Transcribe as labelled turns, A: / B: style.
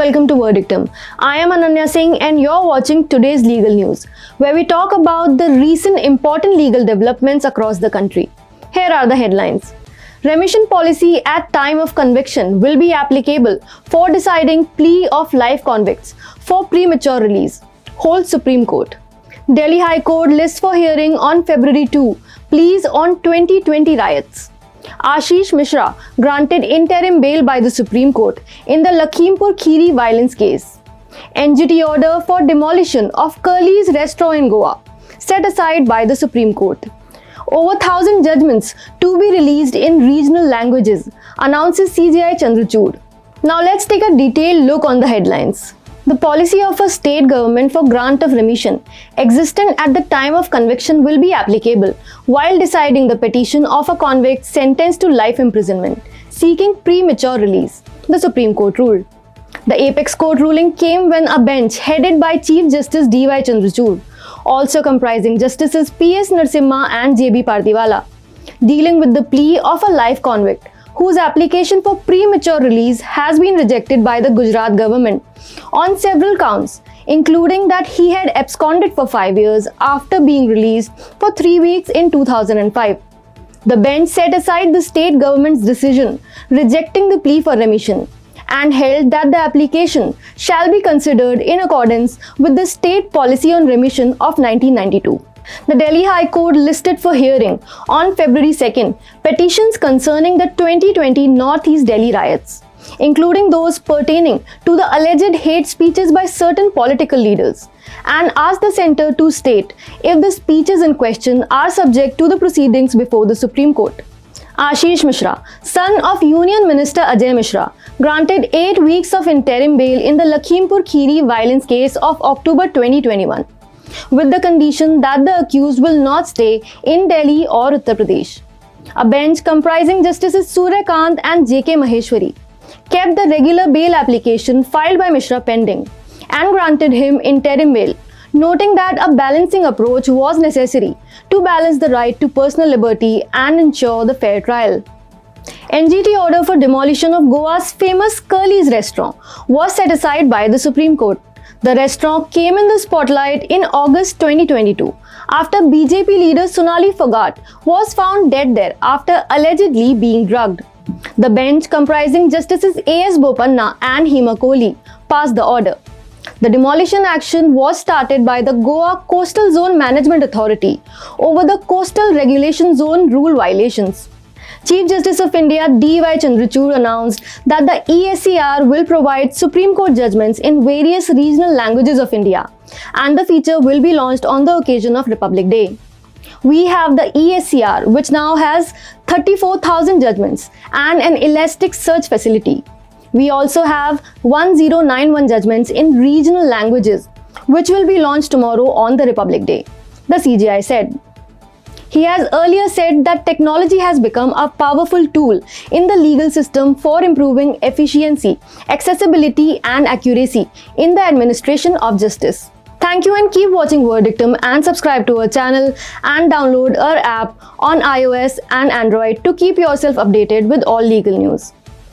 A: welcome to Verdictum. I am Ananya Singh and you're watching today's legal news, where we talk about the recent important legal developments across the country. Here are the headlines. Remission policy at time of conviction will be applicable for deciding plea of life convicts for premature release. Holds Supreme Court. Delhi High Court lists for hearing on February 2 pleas on 2020 riots. Ashish Mishra granted interim bail by the Supreme Court in the Lakhimpur Kheri violence case. NGT order for demolition of Curly's restaurant in Goa set aside by the Supreme Court. Over 1000 judgments to be released in regional languages, announces CJI Chandrachud. Now let's take a detailed look on the headlines. The policy of a state government for grant of remission existent at the time of conviction will be applicable while deciding the petition of a convict sentenced to life imprisonment seeking premature release, the Supreme Court ruled. The apex court ruling came when a bench headed by Chief Justice D.Y. Chandrachud, also comprising Justices P.S. Narasimha and J.B. Pardiwala, dealing with the plea of a life convict whose application for premature release has been rejected by the Gujarat government on several counts, including that he had absconded for five years after being released for three weeks in 2005. The bench set aside the state government's decision rejecting the plea for remission and held that the application shall be considered in accordance with the state policy on remission of 1992. The Delhi High Court listed for hearing on February 2nd petitions concerning the 2020 Northeast Delhi riots, including those pertaining to the alleged hate speeches by certain political leaders, and asked the centre to state if the speeches in question are subject to the proceedings before the Supreme Court. Ashish Mishra, son of Union Minister Ajay Mishra, granted 8 weeks of interim bail in the Lakhimpur Kheri violence case of October 2021 with the condition that the accused will not stay in Delhi or Uttar Pradesh. A bench comprising Justices Surya Kant and J.K. Maheshwari kept the regular bail application filed by Mishra pending and granted him interim bail, noting that a balancing approach was necessary to balance the right to personal liberty and ensure the fair trial. NGT order for demolition of Goa's famous Curly's restaurant was set aside by the Supreme Court. The restaurant came in the spotlight in August 2022 after BJP leader Sonali Phogat was found dead there after allegedly being drugged. The bench comprising Justices A.S. Bopanna and Hema Kohli passed the order. The demolition action was started by the Goa Coastal Zone Management Authority over the Coastal Regulation Zone rule violations. Chief Justice of India D.Y. Chandrachud announced that the ESCR will provide Supreme Court judgments in various regional languages of India and the feature will be launched on the occasion of Republic Day. We have the ESCR which now has 34,000 judgments and an elastic search facility. We also have 1091 judgments in regional languages which will be launched tomorrow on the Republic Day, the CJI said. He has earlier said that technology has become a powerful tool in the legal system for improving efficiency, accessibility, and accuracy in the administration of justice. Thank you and keep watching Verdictum and subscribe to our channel and download our app on iOS and Android to keep yourself updated with all legal news.